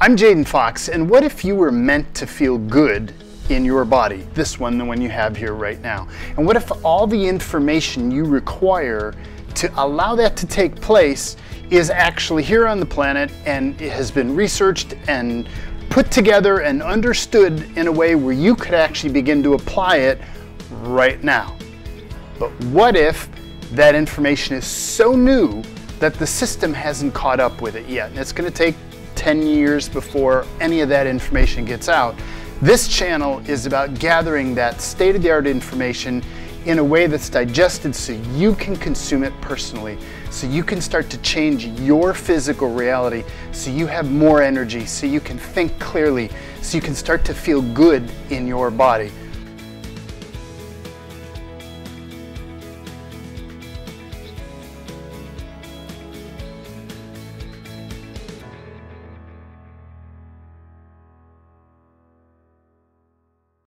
I'm Jaden Fox, and what if you were meant to feel good in your body? This one, the one you have here right now. And what if all the information you require to allow that to take place is actually here on the planet and it has been researched and put together and understood in a way where you could actually begin to apply it right now. But what if that information is so new that the system hasn't caught up with it yet? And it's going to take 10 years before any of that information gets out. This channel is about gathering that state of the art information in a way that's digested so you can consume it personally, so you can start to change your physical reality, so you have more energy, so you can think clearly, so you can start to feel good in your body.